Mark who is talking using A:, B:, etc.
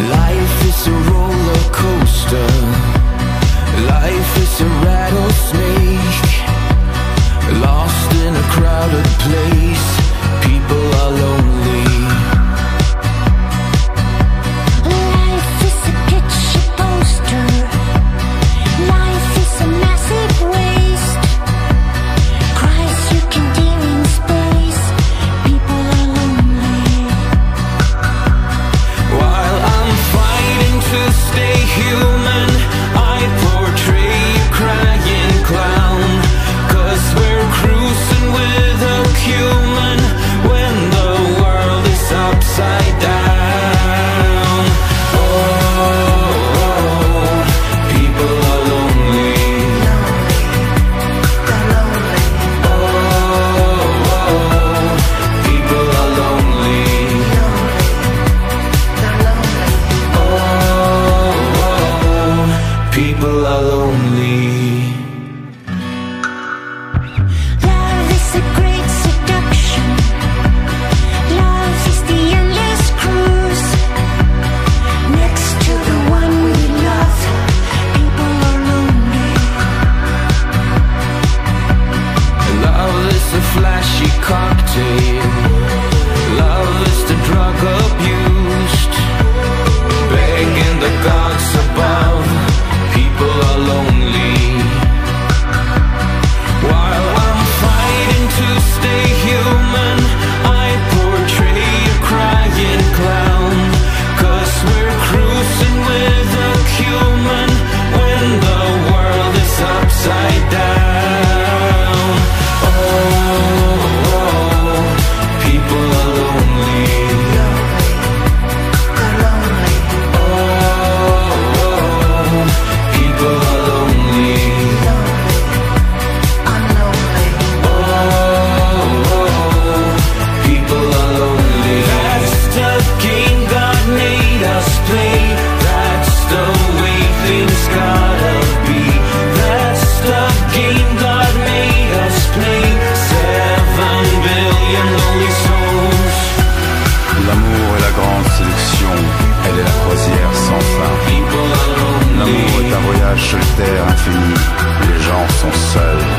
A: Life is a roller coaster.
B: lâche le terre infinie, les gens sont seuls.